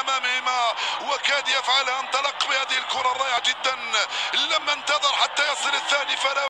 أمامهما وكاد يفعل انطلق بهذه الكرة الرائعة جدا. لما انتظر حتى يصل الثاني فلا